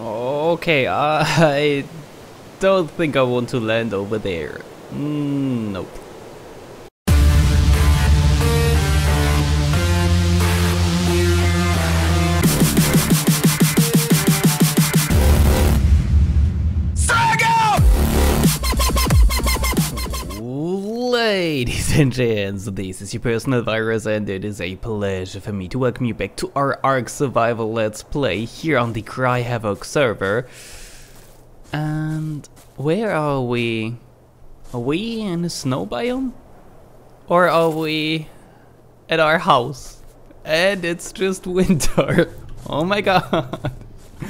Okay, I don't think I want to land over there. Mm, nope. Ladies and gents, this is your personal virus and it is a pleasure for me to welcome you back to our Ark Survival Let's Play here on the Cry Havoc server. And where are we? Are we in a snow biome? Or are we at our house? And it's just winter. Oh my god.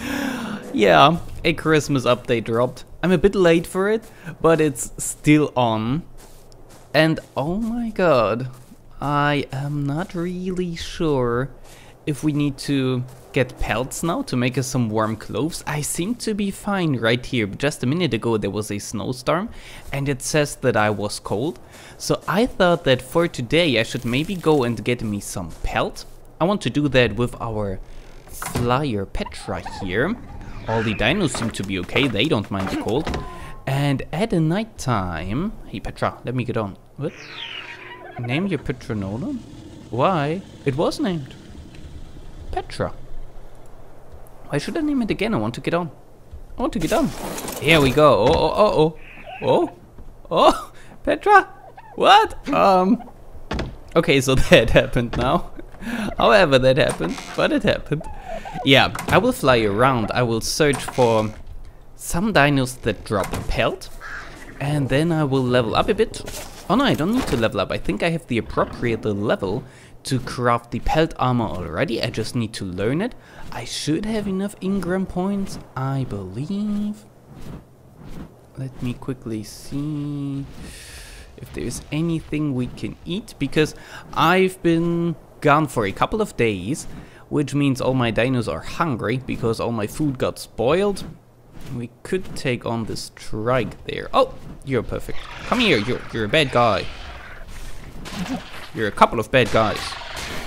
yeah, a Christmas update dropped. I'm a bit late for it, but it's still on. And oh my god, I am not really sure if we need to get pelts now to make us some warm clothes. I seem to be fine right here. Just a minute ago there was a snowstorm and it says that I was cold. So I thought that for today I should maybe go and get me some pelt. I want to do that with our flyer Petra here. All the dinos seem to be okay, they don't mind the cold. And at the night time... Hey Petra, let me get on. What? Name your Pteranodon? Why? It was named. Petra. Why should I name it again? I want to get on. I want to get on. Here we go. Oh, oh, oh, oh. Oh, oh, Petra? What? Um, okay, so that happened now. However that happened, but it happened. Yeah, I will fly around. I will search for some dinos that drop pelt. And then I will level up a bit. Oh no, I don't need to level up. I think I have the appropriate level to craft the pelt armor already. I just need to learn it. I should have enough Engram points, I believe. Let me quickly see if there's anything we can eat because I've been gone for a couple of days which means all my dinos are hungry because all my food got spoiled we could take on this strike there. Oh, you're perfect. Come here, you're, you're a bad guy. You're a couple of bad guys.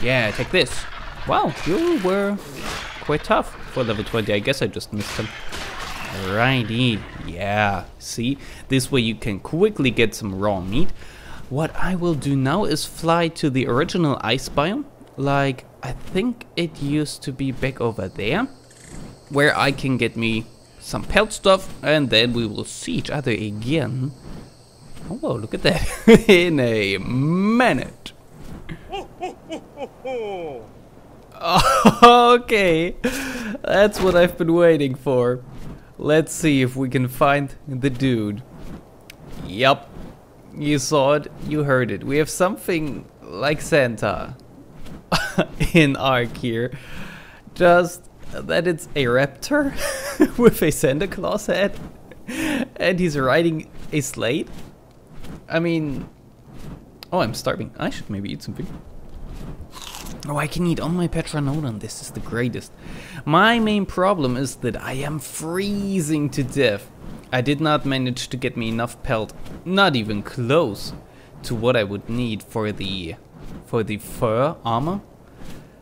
Yeah, take this. Wow, you were quite tough for level 20. I guess I just missed him. Righty, yeah, see? This way you can quickly get some raw meat. What I will do now is fly to the original ice biome. Like, I think it used to be back over there. Where I can get me some pelt stuff, and then we will see each other again. Oh, whoa, look at that. In a minute. okay, that's what I've been waiting for. Let's see if we can find the dude. Yup, you saw it, you heard it. We have something like Santa in Ark here. Just that it's a raptor with a Santa Claus head and he's riding a slate. I mean, oh, I'm starving. I should maybe eat something. Oh, I can eat on my Pteranodon. This is the greatest. My main problem is that I am freezing to death. I did not manage to get me enough pelt, not even close to what I would need for the for the fur armor.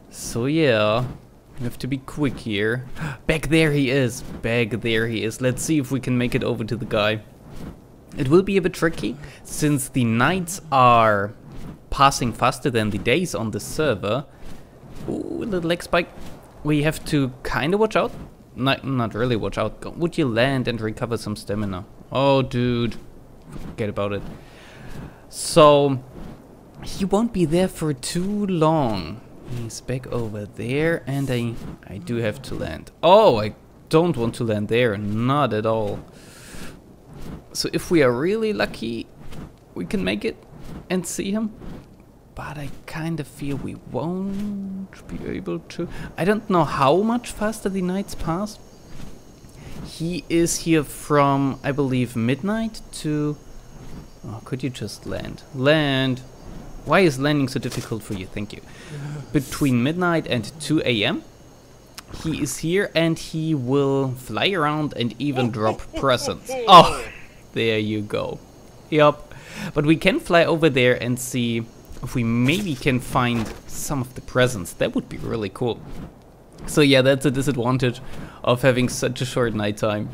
So yeah, we have to be quick here. Back there he is. Back there he is. Let's see if we can make it over to the guy. It will be a bit tricky, since the nights are passing faster than the days on the server. Ooh, little leg spike. We have to kind of watch out. Not, not really watch out. Would you land and recover some stamina? Oh, dude. Forget about it. So, he won't be there for too long. He's back over there and I, I do have to land. Oh, I don't want to land there, not at all. So if we are really lucky, we can make it and see him. But I kind of feel we won't be able to. I don't know how much faster the nights pass. He is here from, I believe, midnight to... Oh, could you just land? Land! Why is landing so difficult for you? Thank you. Between midnight and 2 a.m. He is here and he will fly around and even drop presents. Oh, there you go. Yup. But we can fly over there and see if we maybe can find some of the presents. That would be really cool. So yeah, that's a disadvantage of having such a short night time.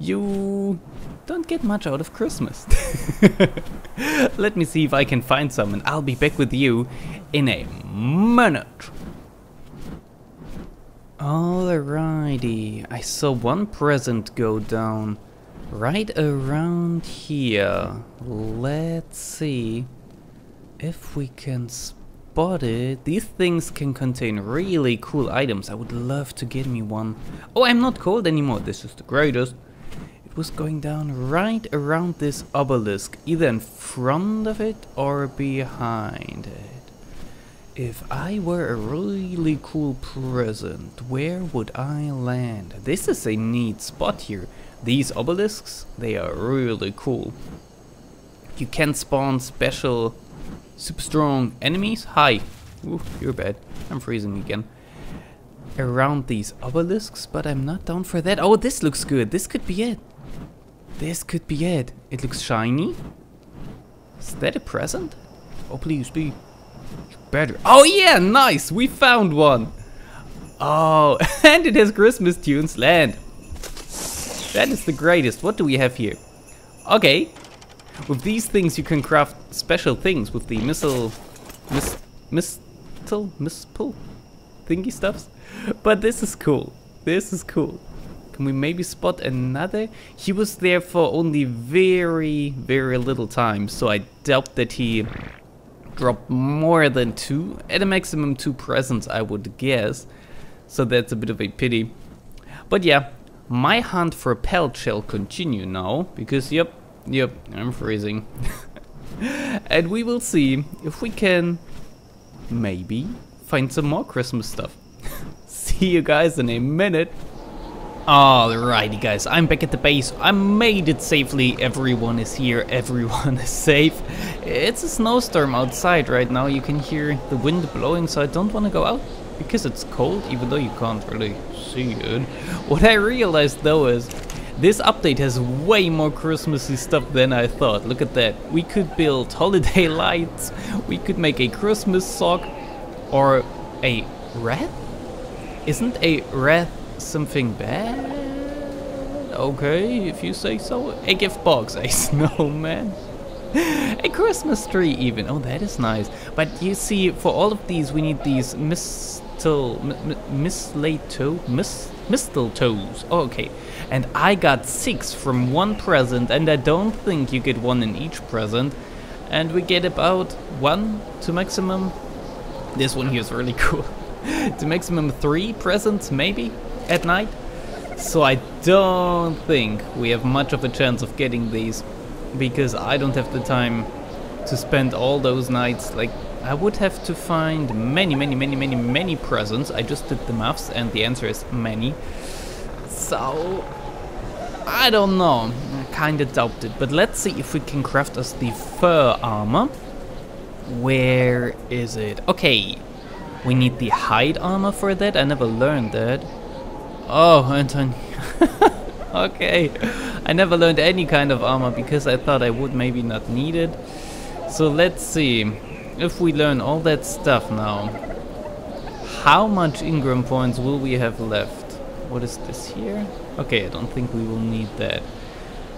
You don't get much out of Christmas. Let me see if I can find some and I'll be back with you in a minute. Alrighty, I saw one present go down right around here. Let's see if we can spot it. These things can contain really cool items. I would love to get me one. Oh, I'm not cold anymore. This is the greatest. Was going down right around this obelisk, either in front of it or behind it. If I were a really cool present, where would I land? This is a neat spot here. These obelisks, they are really cool. You can spawn special super strong enemies. Hi. Ooh, you're bad. I'm freezing again. Around these obelisks, but I'm not down for that. Oh, this looks good. This could be it. This could be it. It looks shiny. Is that a present? Oh, please be better. Oh yeah, nice, we found one. Oh, and it has Christmas tunes land. That is the greatest. What do we have here? Okay, with these things you can craft special things with the missile, miss, mistle, mispull thingy stuffs. But this is cool. This is cool. Can we maybe spot another? He was there for only very, very little time, so I doubt that he dropped more than two, at a maximum two presents I would guess, so that's a bit of a pity. But yeah, my hunt for pelt shall continue now, because yep, yep, I'm freezing. and we will see if we can, maybe, find some more Christmas stuff. see you guys in a minute. Alrighty guys, I'm back at the base. I made it safely. Everyone is here. Everyone is safe. It's a snowstorm outside right now. You can hear the wind blowing, so I don't want to go out because it's cold, even though you can't really see it. What I realized though is this update has way more Christmassy stuff than I thought. Look at that. We could build holiday lights. We could make a Christmas sock or a wreath? Isn't a wreath something bad? Okay, if you say so. A gift box, a snowman. a Christmas tree even. Oh, that is nice. But you see, for all of these, we need these mistle, mistletoe, mis, mistletoes. Oh, okay. And I got six from one present, and I don't think you get one in each present. And we get about one to maximum. This one here is really cool. to maximum three presents, maybe? At night. So I don't think we have much of a chance of getting these because I don't have the time to spend all those nights. Like, I would have to find many, many, many, many, many presents. I just did the maths and the answer is many. So, I don't know. I kinda doubt it. But let's see if we can craft us the fur armor. Where is it? Okay, we need the hide armor for that. I never learned that. Oh, Anton. okay. I never learned any kind of armor because I thought I would maybe not need it. So let's see. If we learn all that stuff now, how much Engram points will we have left? What is this here? Okay, I don't think we will need that.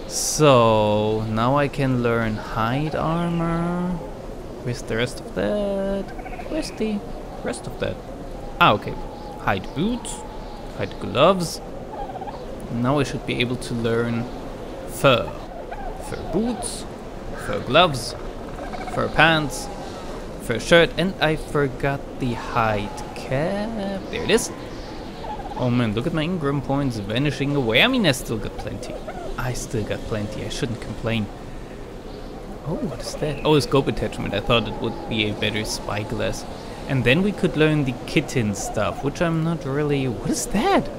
So, now I can learn hide armor. Where's the rest of that? Where's the rest of that? Ah, okay. Hide boots hide gloves. Now I should be able to learn fur. Fur boots, fur gloves, fur pants, fur shirt, and I forgot the hide cap. There it is. Oh man, look at my Engram points vanishing away. I mean, I still got plenty. I still got plenty. I shouldn't complain. Oh, what is that? Oh, a scope attachment. I thought it would be a better spyglass. And then we could learn the chitin stuff, which I'm not really... What is that?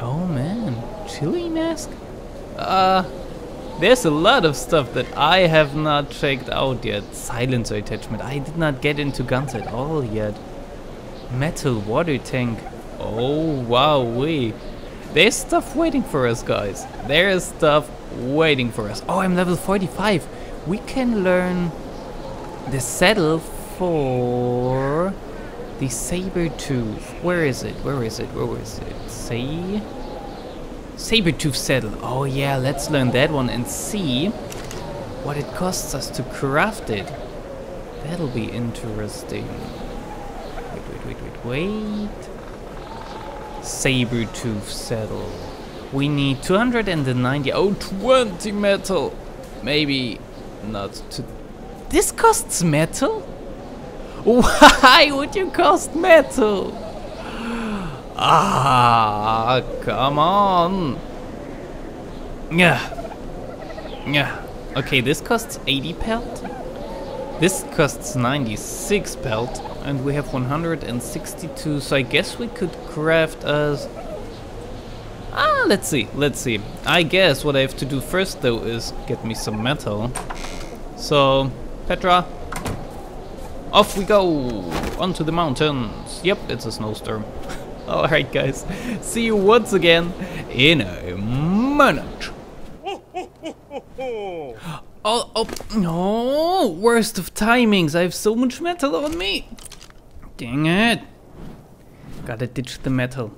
Oh man, Ghillie mask? Uh, there's a lot of stuff that I have not checked out yet. Silencer attachment. I did not get into guns at all yet. Metal water tank. Oh, wow, we. There's stuff waiting for us, guys. There is stuff waiting for us. Oh, I'm level 45. We can learn the saddle for The saber tooth. Where is it? Where is it? Where is it? See? Saber tooth saddle. Oh yeah, let's learn that one and see what it costs us to craft it. That'll be interesting. Wait, wait, wait, wait, wait. Saber tooth saddle. We need 290. Oh, 20 metal. Maybe not to. This costs metal? Why would you cost metal? Ah, come on. Yeah. Yeah. Okay, this costs 80 pelt. This costs 96 pelt. And we have 162, so I guess we could craft us... Ah, let's see, let's see. I guess what I have to do first though is get me some metal. So, Petra, off we go! Onto the mountains. Yep, it's a snowstorm. Alright guys, see you once again in a minute. Oh, oh, no! Worst of timings, I have so much metal on me! Dang it! Gotta ditch the metal.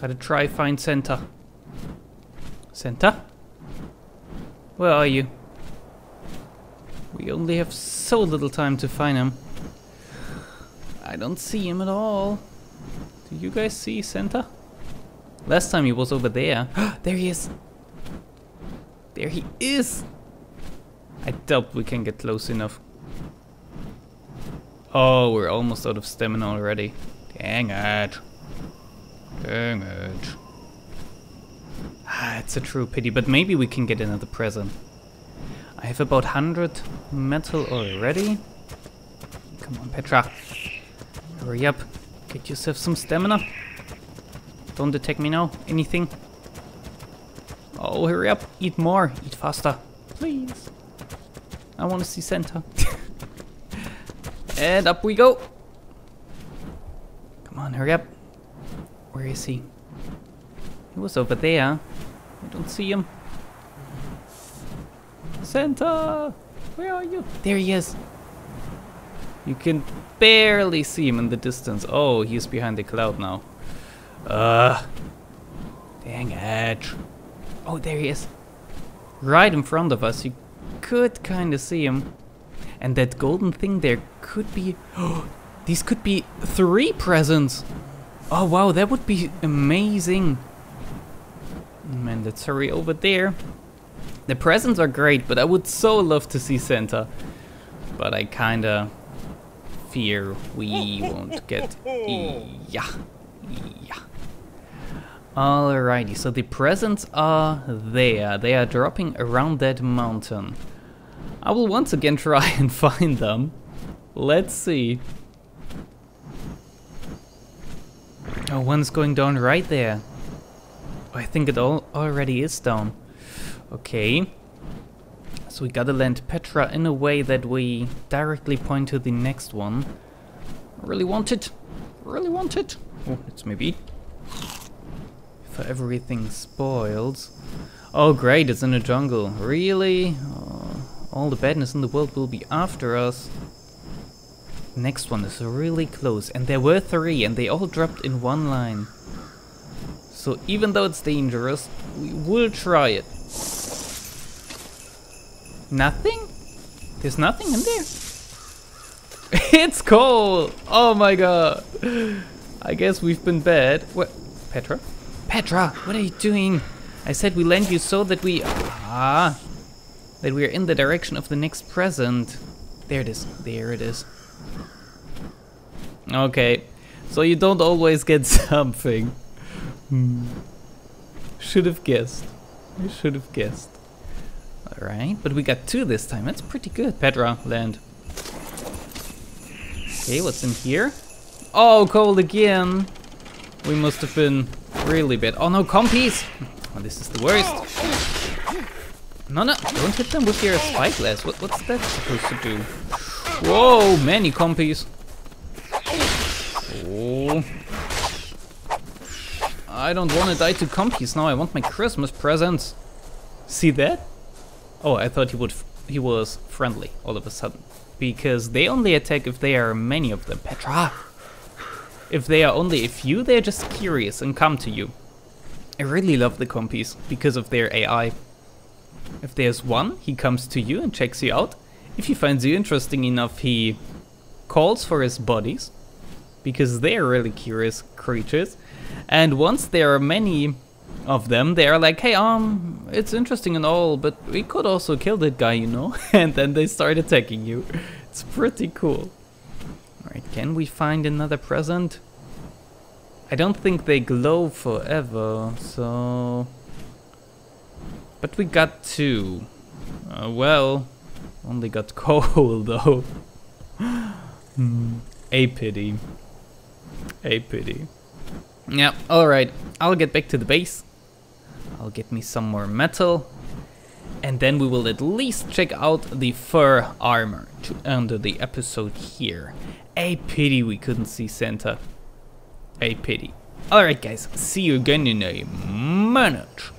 Gotta try find Santa. Santa? Where are you? We only have so little time to find him. I don't see him at all. Do you guys see Santa? Last time he was over there. there he is! There he is! I doubt we can get close enough. Oh, we're almost out of stamina already. Dang it. Dang it. Ah, it's a true pity, but maybe we can get another present. I have about 100 metal already. Come on, Petra. Hurry up. Get yourself some stamina. Don't attack me now. Anything? Oh, hurry up. Eat more. Eat faster. Please. I want to see Santa. and up we go. Come on, hurry up. Where is he? He was over there. I don't see him. Santa! Where are you? There he is. You can barely see him in the distance. Oh, he's behind the cloud now. Uh, dang it. Oh, there he is. Right in front of us. You could kind of see him. And that golden thing there could be... Oh, these could be three presents. Oh, wow, that would be amazing. Man, let's hurry over there. The presents are great, but I would so love to see Santa. But I kinda fear we won't get... Yeah. Yeah. Alrighty, so the presents are there. They are dropping around that mountain. I will once again try and find them. Let's see. Oh, one's going down right there. Oh, I think it all already is down. Okay. So we gotta land Petra in a way that we directly point to the next one. I really want it. Really want it. Oh, it's maybe. For everything spoils. Oh great, it's in a jungle. Really? Oh. All the badness in the world will be after us. Next one is really close, and there were three, and they all dropped in one line. So even though it's dangerous, we will try it. Nothing? There's nothing in there. it's cold! Oh my god! I guess we've been bad. What? Petra? Petra, what are you doing? I said we land you so that we... Ah, that we are in the direction of the next present. There it is. There it is. Okay. So you don't always get something. Hmm. Should have guessed. I should have guessed. Alright, but we got two this time. That's pretty good. Petra, land. Okay, what's in here? Oh, cold again. We must have been really bad. Oh no, compies! Oh, this is the worst. No, no, don't hit them with your spyglass. What, what's that supposed to do? Whoa, many compies. Oh. I don't want to die to compies now. I want my Christmas presents. See that? Oh, I thought he would. he was friendly all of a sudden, because they only attack if there are many of them. Petra, If they are only a few, they're just curious and come to you. I really love the compies because of their AI. If there's one, he comes to you and checks you out. If he finds you interesting enough, he calls for his buddies because they are really curious creatures. And once there are many of them, they are like, hey, um, it's interesting and all, but we could also kill that guy, you know? and then they start attacking you. It's pretty cool. Alright, can we find another present? I don't think they glow forever, so... But we got two. Uh, well, only got coal though. Hmm, A pity. A pity. Yeah, alright. I'll get back to the base. I'll get me some more metal. And then we will at least check out the fur armor to end the episode here. A pity we couldn't see Santa. A pity. Alright guys, see you again in a minute.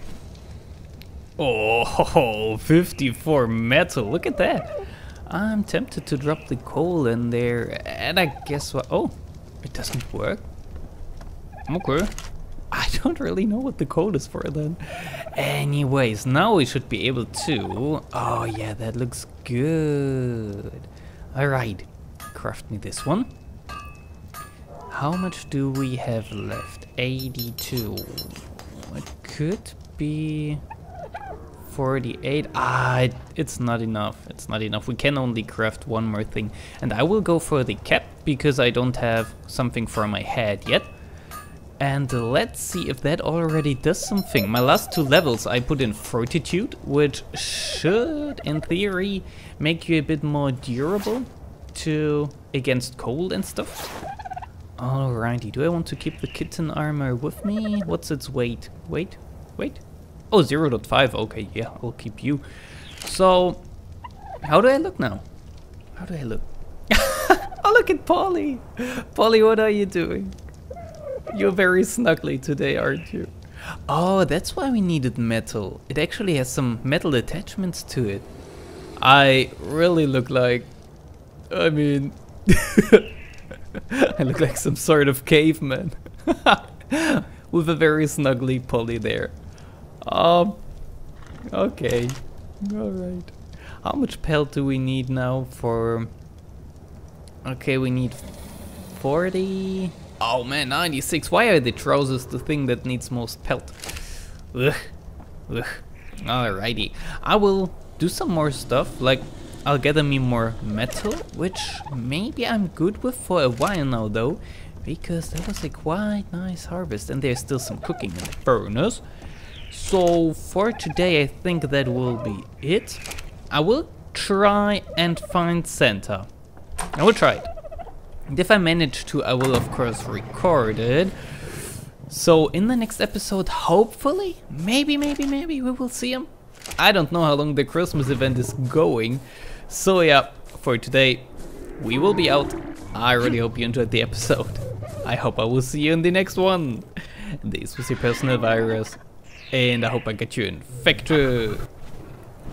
Oh, 54 metal, look at that. I'm tempted to drop the coal in there, and I guess what? Oh, it doesn't work. Okay. I don't really know what the code is for then. Anyways, now we should be able to... Oh yeah, that looks good. Alright, craft me this one. How much do we have left? 82. It could be 48. Ah, it, it's not enough. It's not enough. We can only craft one more thing. And I will go for the cap because I don't have something for my head yet. And let's see if that already does something. My last two levels I put in Fortitude, which should, in theory, make you a bit more durable to against cold and stuff. Alrighty, do I want to keep the chitin armor with me? What's its weight? Wait, wait. Oh, 0 0.5. Okay, yeah, I'll keep you. So, how do I look now? How do I look? Look at Polly. Polly, what are you doing? You're very snuggly today, aren't you? Oh, that's why we needed metal. It actually has some metal attachments to it. I really look like... I mean... I look like some sort of caveman. With a very snuggly Polly there. Um, okay. Alright. How much pelt do we need now for... Okay, we need 40... Oh man, 96. Why are the trousers the thing that needs most pelt? Ugh. Ugh. Alrighty. I will do some more stuff, like I'll gather me more metal, which maybe I'm good with for a while now though, because that was a quite nice harvest and there's still some cooking in the furnace. So for today I think that will be it. I will try and find Santa. I will try it. And if I manage to, I will of course record it. So in the next episode, hopefully, maybe, maybe, maybe we will see him. I don't know how long the Christmas event is going. So yeah, for today, we will be out. I really hope you enjoyed the episode. I hope I will see you in the next one. This was your personal virus. And I hope I get you infected.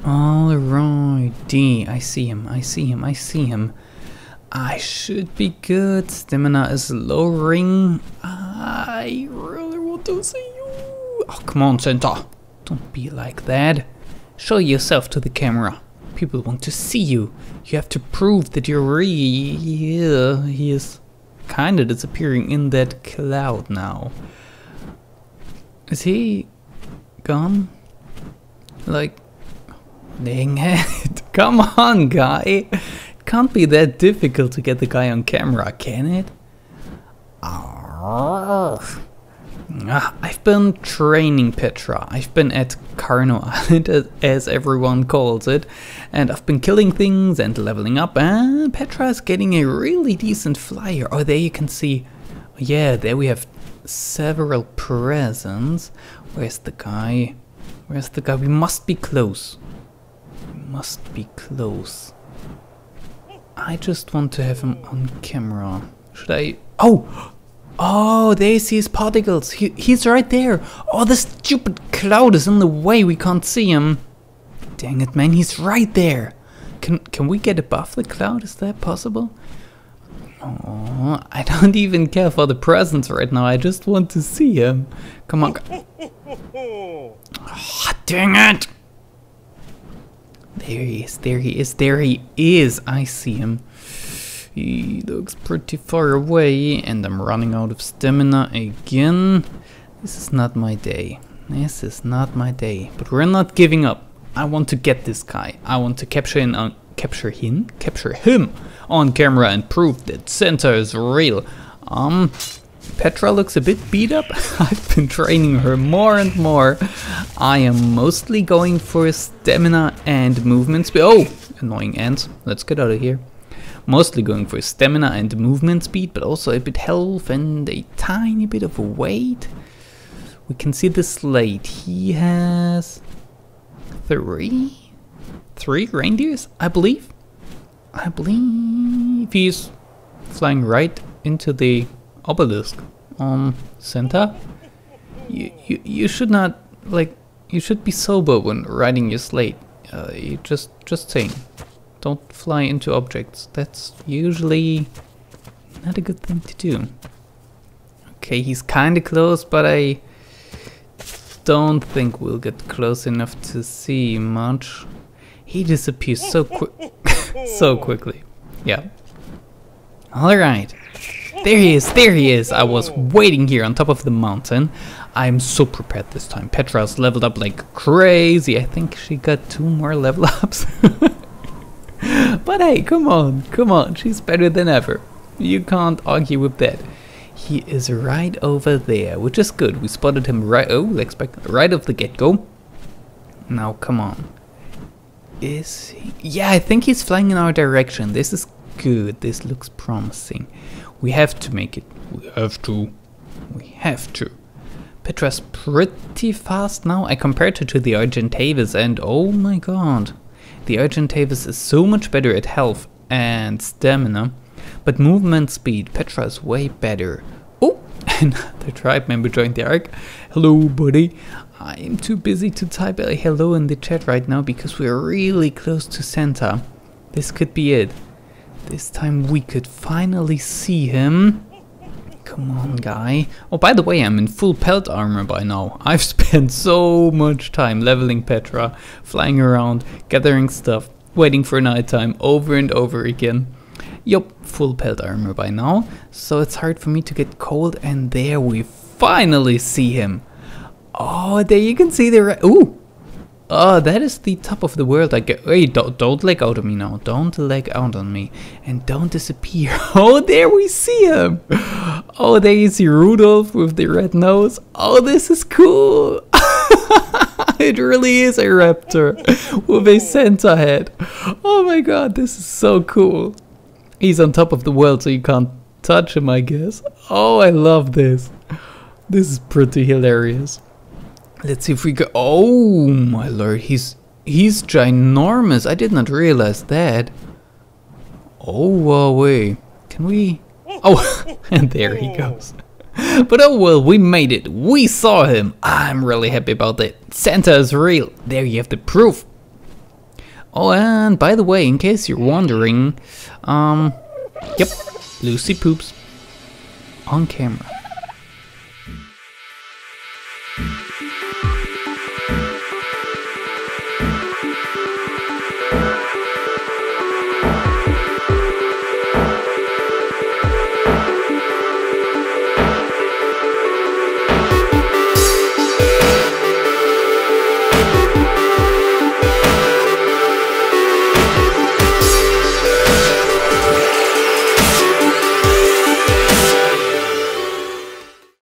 Alrighty, I see him, I see him, I see him. I should be good. Stamina is lowering. I really want to see you. Oh, come on, Santa. Don't be like that. Show yourself to the camera. People want to see you. You have to prove that you're real. Yeah, he is kind of disappearing in that cloud now. Is he gone? Like, dang it. Come on, guy. Can't be that difficult to get the guy on camera, can it? Ah, I've been training Petra. I've been at Carno Island, as everyone calls it, and I've been killing things and leveling up, and Petra is getting a really decent flyer. Oh, there you can see. Yeah, there we have several presents. Where's the guy? Where's the guy? We must be close. We must be close. I just want to have him on camera. Should I? Oh! Oh, there he sees particles. He, he's right there. Oh, the stupid cloud is in the way. We can't see him. Dang it, man. He's right there. Can can we get above the cloud? Is that possible? Oh, I don't even care for the presents right now. I just want to see him. Come on. Oh, dang it! There he is, there he is, there he is. I see him. He looks pretty far away and I'm running out of stamina again. This is not my day. This is not my day. But we're not giving up. I want to get this guy. I want to capture him on capture him? Capture him on camera and prove that Santa is real. Um Petra looks a bit beat up. I've been training her more and more. I am mostly going for stamina and movement speed. Oh, annoying ants. Let's get out of here. Mostly going for stamina and movement speed, but also a bit health and a tiny bit of weight. We can see the slate. He has three, three reindeers, I believe. I believe he's flying right into the obelisk. Um, Santa, you, you, you should not, like, you should be sober when riding your slate. Uh, you just, just saying. Don't fly into objects. That's usually not a good thing to do. Okay, he's kinda close, but I don't think we'll get close enough to see much. He disappears so quick, so quickly. Yeah. Alright. There he is, there he is. I was waiting here on top of the mountain. I'm so prepared this time. Petra's leveled up like crazy. I think she got two more level ups. but hey, come on, come on. She's better than ever. You can't argue with that. He is right over there, which is good. We spotted him right, oh, let's back, right off the get-go. Now, come on. Is he? Yeah, I think he's flying in our direction. This is good. This looks promising. We have to make it. We have to. We have to. Petra's pretty fast now. I compared her to the Argentavis and oh my god. The Argentavis is so much better at health and stamina, but movement speed, Petra is way better. Oh, another tribe member joined the arc. Hello, buddy. I'm too busy to type a hello in the chat right now because we're really close to Santa. This could be it. This time we could finally see him. Come on, guy. Oh, by the way, I'm in full pelt armor by now. I've spent so much time leveling Petra, flying around, gathering stuff, waiting for nighttime over and over again. Yup, full pelt armor by now, so it's hard for me to get cold, and there we finally see him. Oh, there you can see the... Ooh! Oh, that is the top of the world. I get. Hey, don't, don't leg out on me now. Don't leg out on me. And don't disappear. Oh, there we see him. Oh, there you see Rudolph with the red nose. Oh, this is cool. it really is a raptor with a Santa head. Oh my god, this is so cool. He's on top of the world, so you can't touch him, I guess. Oh, I love this. This is pretty hilarious. Let's see if we go. Oh my lord, he's he's ginormous. I did not realize that. Oh, wait. Can we? Oh, and there he goes. But oh well, we made it. We saw him. I'm really happy about that. Santa is real. There you have the proof. Oh, and by the way, in case you're wondering, um, yep, Lucy poops on camera.